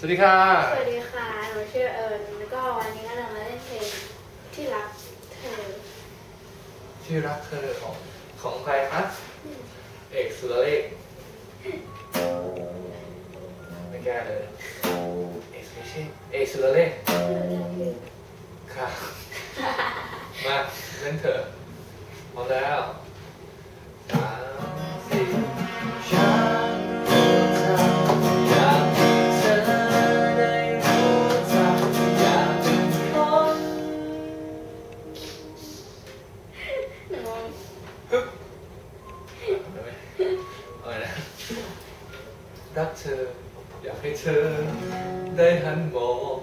สวัสดีค่ะ สวัสดีค่ะ หนูชื่อเอิญแล้วก็วันนี้ก็จะมาเล่นเพลงที่รักเธอ ที่รักเธอของของใครคะเอกสุรเลขไม่แก้เลย เอกไม่ใช่เอกสุรเลขค่ะ มาเล่นเถอะพร้อมแล้ว อะไรนะรักเธอ อยากให้เธอ ได้หันมอง